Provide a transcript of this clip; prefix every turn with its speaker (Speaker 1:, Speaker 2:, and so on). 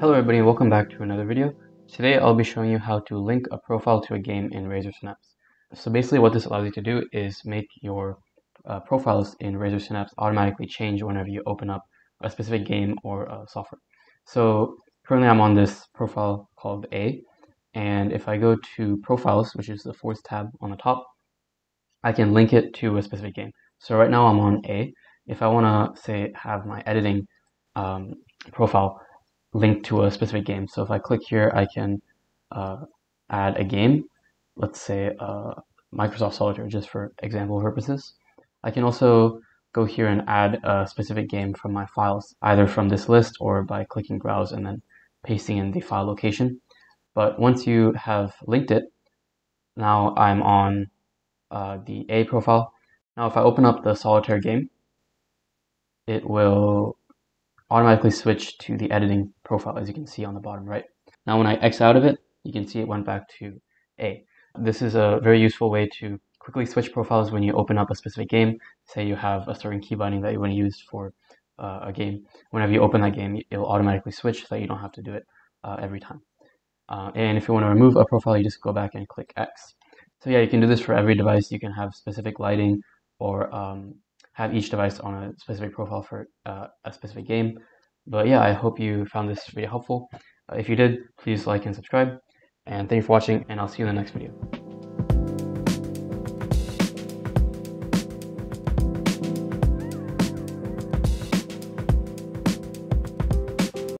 Speaker 1: Hello everybody and welcome back to another video. Today I'll be showing you how to link a profile to a game in Razer Synapse. So basically what this allows you to do is make your uh, profiles in Razer Synapse automatically change whenever you open up a specific game or uh, software. So currently I'm on this profile called A and if I go to profiles, which is the fourth tab on the top, I can link it to a specific game. So right now I'm on A. If I want to say have my editing um, profile linked to a specific game. So if I click here, I can uh, add a game, let's say uh, Microsoft Solitaire, just for example purposes. I can also go here and add a specific game from my files, either from this list or by clicking browse and then pasting in the file location. But once you have linked it, now I'm on uh, the A profile. Now if I open up the solitaire game, it will automatically switch to the editing profile as you can see on the bottom right. Now when I X out of it, you can see it went back to A. This is a very useful way to quickly switch profiles when you open up a specific game. Say you have a certain key binding that you want to use for uh, a game. Whenever you open that game, it will automatically switch so you don't have to do it uh, every time. Uh, and if you want to remove a profile, you just go back and click X. So yeah, you can do this for every device. You can have specific lighting or um, have each device on a specific profile for uh, a specific game. But yeah, I hope you found this video helpful. Uh, if you did, please like and subscribe. And thank you for watching, and I'll see you in the next video.